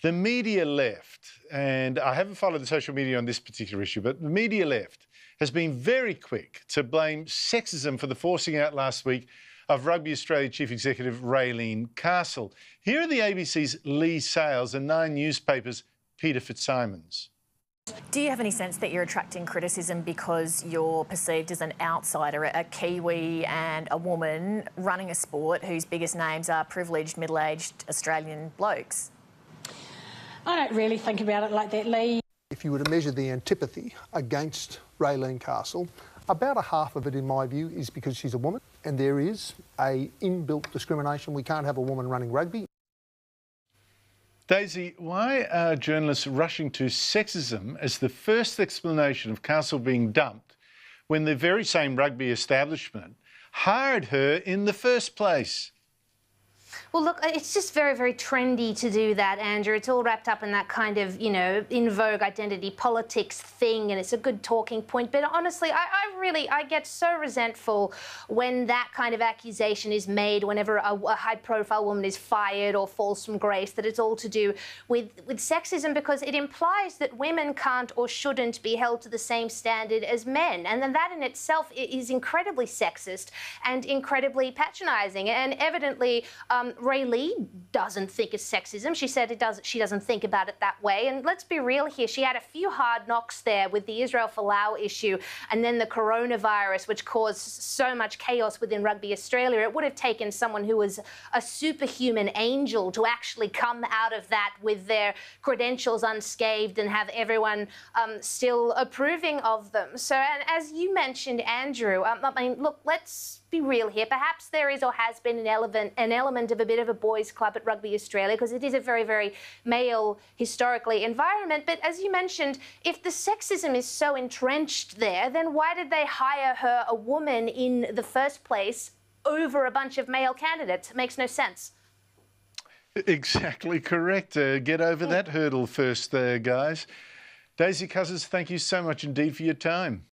The media left, and I haven't followed the social media on this particular issue, but the media left has been very quick to blame sexism for the forcing out last week of Rugby Australia Chief Executive Raelene Castle. Here are the ABC's Leigh Sales and Nine Newspapers' Peter Fitzsimons. Do you have any sense that you're attracting criticism because you're perceived as an outsider, a Kiwi and a woman running a sport whose biggest names are privileged, middle aged Australian blokes? I don't really think about it like that, Leigh. If you were to measure the antipathy against Raelene Castle, about a half of it, in my view, is because she's a woman, and there is a inbuilt discrimination. We can't have a woman running rugby. Daisy, why are journalists rushing to sexism as the first explanation of Castle being dumped when the very same rugby establishment hired her in the first place? Well, look, it's just very, very trendy to do that, Andrew. It's all wrapped up in that kind of, you know, in vogue identity politics thing, and it's a good talking point. But honestly, I, I really, I get so resentful when that kind of accusation is made whenever a, a high-profile woman is fired or falls from grace, that it's all to do with, with sexism because it implies that women can't or shouldn't be held to the same standard as men. And then that in itself is incredibly sexist and incredibly patronising. And evidently, um, Raelene doesn't think it's sexism. She said it does, she doesn't think about it that way. And let's be real here. She had a few hard knocks there with the Israel Folau issue and then the coronavirus, which caused so much chaos within Rugby Australia. It would have taken someone who was a superhuman angel to actually come out of that with their credentials unscathed and have everyone um, still approving of them. So, and as you mentioned, Andrew, um, I mean, look, let's be real here. Perhaps there is or has been an element, an element of a bit of a boys' club at Rugby Australia because it is a very, very male historically environment. But as you mentioned, if the sexism is so entrenched there, then why did they hire her, a woman, in the first place over a bunch of male candidates? It makes no sense. Exactly correct. Uh, get over that hurdle first, there, guys. Daisy Cousens, thank you so much indeed for your time.